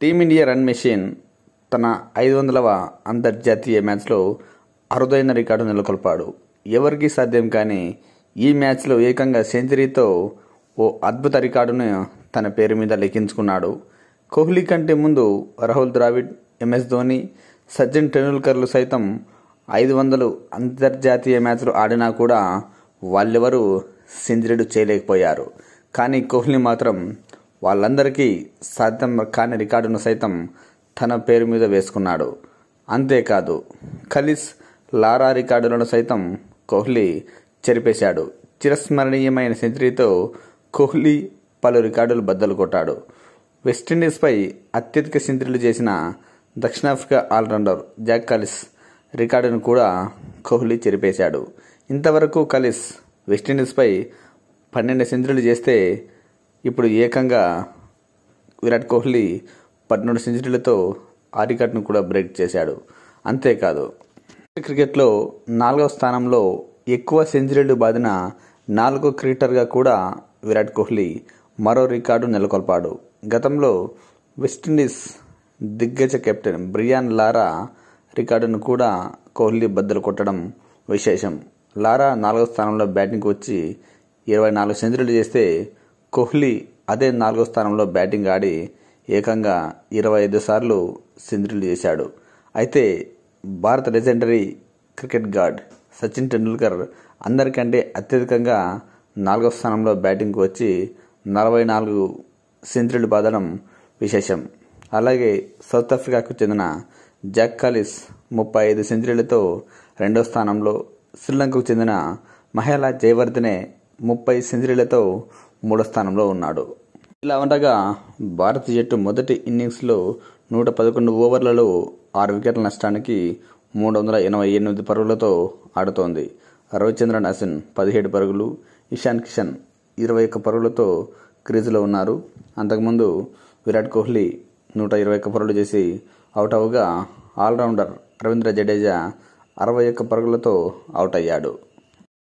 Team India run machine తన ఐదు వందలవ అంతర్జాతీయ మ్యాచ్లో అరుదైన రికార్డు నెలకొల్పాడు. ఎవరికీ సాధ్యం కానీ ఈ మ్యాచ్లో ఏకంగా సెంచరీతో ఓ అద్భుత రికార్డును తన పేరు మీద లెక్కించుకున్నాడు. కోహ్లీ కంటే ముందు రాహుల్ ద్రావిడ్ ఎంఎస్ ధోని సచిన్ టెండూల్కర్లు సైతం ఐదు వందలు అంతర్జాతీయ మ్యాచ్లు ఆడినా కూడా వాళ్ళెవరూ సెంచరీలు చేయలేకపోయారు. కానీ కోహ్లీ మాత్రం వాళ్ళందరికీ సాధ్యం కాని రికార్డును సైతం తన పేరు మీద వేసుకున్నాడు. అంతేకాదు ఖలీస్ లారా రికార్డులను సైతం కోహ్లీ చెరిపేశాడు. చిరస్మరణీయమైన సెంచరీతో కోహ్లీ పలు రికార్డులు బద్దలు కొట్టాడు. వెస్టిండీస్పై అత్యధిక సెంచరీలు చేసిన దక్షిణాఫ్రికా ఆల్రౌండర్ జాక్ కలిస్ రికార్డును కూడా కోహ్లీ చెరిపేశాడు. ఇంతవరకు కలిస్ వెస్టిండీస్పై పన్నెండు సెంచరీలు చేస్తే ఇప్పుడు ఏకంగా విరాట్ కోహ్లీ పన్నెండు సెంచరీలతో ఆ రికార్డును కూడా బ్రేక్ చేశాడు. అంతేకాదు క్రికెట్లో నాలుగవ స్థానంలో ఎక్కువ సెంచరీలు బాదిన నాలుగో క్రికెటర్గా కూడా విరాట్ కోహ్లీ మరో రికార్డు నెలకొల్పాడు. గతంలో వెస్టిండీస్ దిగ్గజ కెప్టెన్ బ్రియాన్ లారా రికార్డును కూడా కోహ్లీ బద్దలు కొట్టడం విశేషం. లారా నాలుగో స్థానంలో బ్యాటింగ్కి వచ్చి ఇరవై నాలుగు సెంచరీలు చేస్తే కోహ్లీ అదే నాలుగో స్థానంలో బ్యాటింగ్ ఆడి ఏకంగా ఇరవై ఐదు సార్లు సెంచరీలు చేశాడు. అయితే భారత legendary cricket god Sachin Tendulkar అందరికంటే అత్యధికంగా నాలుగో స్థానంలో బ్యాటింగ్కి వచ్చి నలభై నాలుగు సెంచరీలు బాదడం విశేషం. అలాగే సౌత్ ఆఫ్రికాకు చెందిన జాక్ కాలిస్ ముప్పై ఐదు సెంచరీలతో రెండో స్థానంలో శ్రీలంకకు చెందిన మహిళా జయవర్ధనే ముప్పై సెంచరీలతో మూడో స్థానంలో ఉన్నాడు. ఇలా ఉండగా భారత జట్టు మొదటి ఇన్నింగ్స్లో నూట పదకొండు ఓవర్లలో ఆరు వికెట్ల నష్టానికి మూడు వందల ఎనభై ఎనిమిది పరుగులతో ఆడుతోంది. రవిచంద్రన్ అశ్విన్ పదిహేడు పరుగులు ఇషాన్ కిషన్ ఇరవై ఒక్క పరుగులతో క్రీజులో ఉన్నారు. అంతకుముందు విరాట్ కోహ్లీ నూట ఇరవై ఒక్క పరుగులు చేసి అవుట్ అవగా ఆల్రౌండర్ రవీంద్ర జడేజా అరవై ఒక్క పరుగులతో అవుట్ అయ్యాడు.